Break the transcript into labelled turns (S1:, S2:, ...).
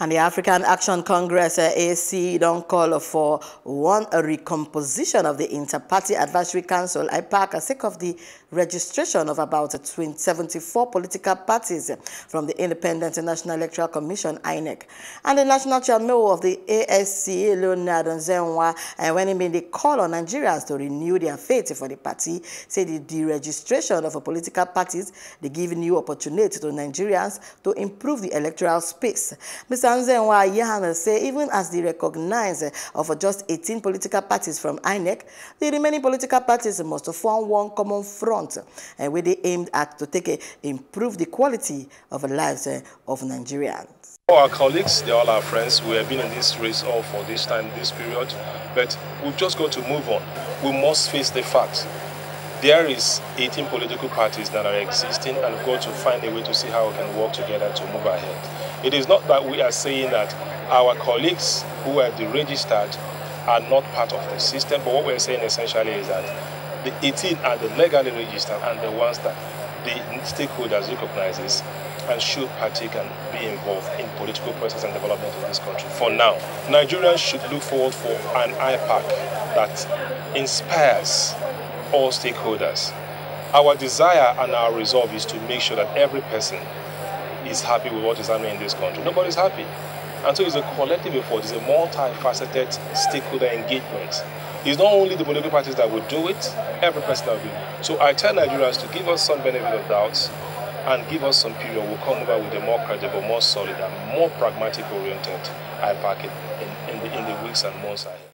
S1: And the African Action Congress, uh, AAC, don't call for one a recomposition of the Inter-Party Advisory Council, IPAC, sake of the registration of about 74 political parties from the Independent National Electoral Commission, INEC. And the National Chairman of the AAC, Leonard Nzenwa, and when he made the call on Nigerians to renew their faith for the party, said the deregistration of political parties, they give new opportunity to Nigerians to improve the electoral space. Mr. Nzenwa Yahana say even as they recognize eh, of just 18 political parties from INEC, the remaining political parties must form one common front and where they aimed at to take a, improve the quality of lives of Nigerians.
S2: All our colleagues, they're all our friends. We have been in this race all for this time, this period, but we've just got to move on. We must face the facts. There is 18 political parties that are existing and we've got to find a way to see how we can work together to move ahead. It is not that we are saying that our colleagues who are registered are not part of the system, but what we're saying essentially is that the 18 are the legally registered and the ones that the stakeholders recognizes and should partake and be involved in political process and development of this country. For now, Nigerians should look forward for an IPAC that inspires all stakeholders. Our desire and our resolve is to make sure that every person is happy with what is happening in this country. Nobody's happy. And so it's a collective effort, it's a multifaceted stakeholder engagement. It's not only the political parties that will do it, every person will do. So I tell Nigerians to give us some benefit of doubt and give us some period. We'll come over with a more credible, more solid, and more pragmatic oriented IPAC in, in, the, in the weeks and months ahead.